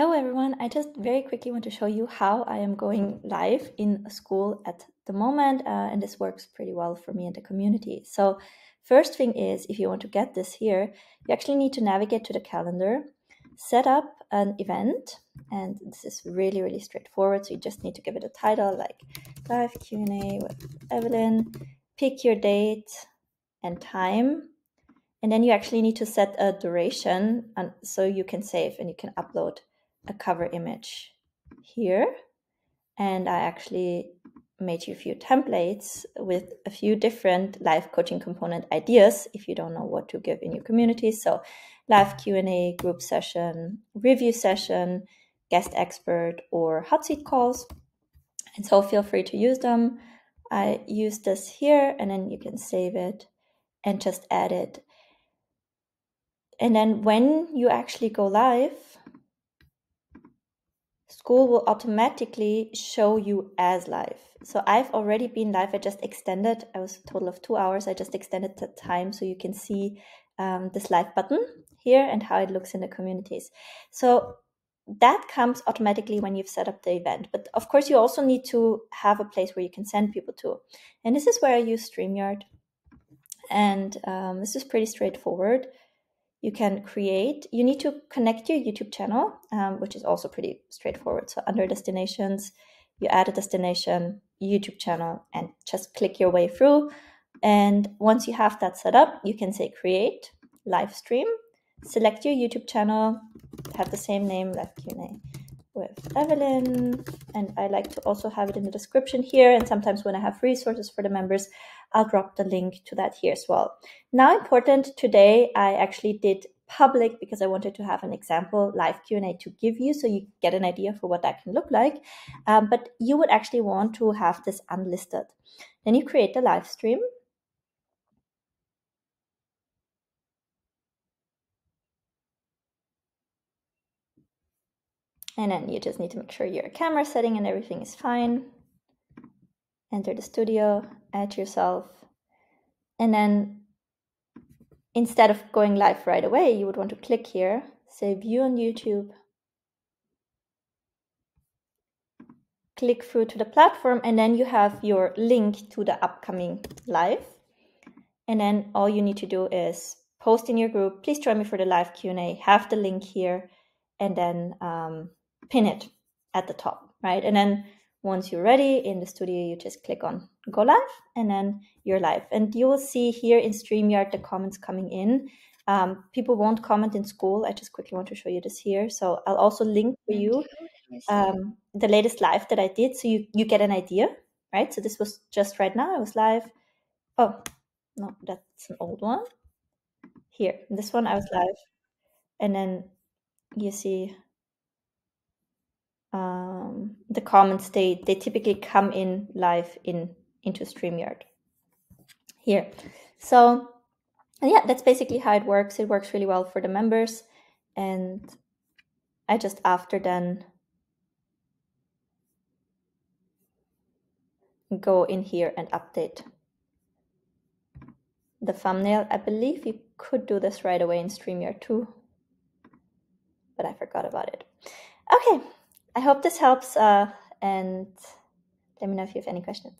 Hello everyone, I just very quickly want to show you how I am going live in Skool at the moment uh, and this works pretty well for me and the community. So first thing is if you want to get this here, you actually need to navigate to the calendar, set up an event and this is really really straightforward so you just need to give it a title like live Q&A with Evelyn, pick your date and time and then you actually need to set a duration and so you can save and you can upload a cover image here. And I actually made you a few templates with a few different live coaching component ideas if you don't know what to give in your community. So live Q&A, group session, review session, guest expert, or hot seat calls. And so feel free to use them. I use this here and then you can save it and just add it. And then when you actually go live, Skool will automatically show you as live. So I've already been live. I just extended, I was a total of two hours. I just extended the time so you can see um, this live button here and how it looks in the communities. So that comes automatically when you've set up the event. But of course, you also need to have a place where you can send people to. And this is where I use StreamYard. And um, this is pretty straightforward you can create. You need to connect your YouTube channel, um, which is also pretty straightforward. So under destinations, you add a destination, YouTube channel, and just click your way through. And once you have that set up, you can say create live stream, select your YouTube channel, have the same name, live Q&A with Evelyn. And I like to also have it in the description here. And sometimes when I have resources for the members, I'll drop the link to that here as well. Now important, today I actually did public because I wanted to have an example live Q&A to give you so you get an idea for what that can look like. Um, but you would actually want to have this unlisted. Then you create the live stream. And then you just need to make sure your camera setting and everything is fine. Enter the studio, add yourself, and then instead of going live right away, you would want to click here, say view on YouTube, click through to the platform, and then you have your link to the upcoming live. And then all you need to do is post in your group, please join me for the live Q&A, have the link here, and then um, pin it at the top, right? And then once you're ready in the studio, you just click on go live and then you're live. And you will see here in StreamYard the comments coming in. Um, people won't comment in Skool. I just quickly want to show you this here. So I'll also link for you um, the latest live that I did so you, you get an idea, right? So this was just right now. I was live. Oh, no, that's an old one. Here, this one I was live. And then you see um, the comments they they typically come in live in into StreamYard here. So yeah, that's basically how it works. It works really well for the members, and I just after then go in here and update the thumbnail. I believe you could do this right away in StreamYard too, but I forgot about it. Okay, I hope this helps uh, and let me know if you have any questions.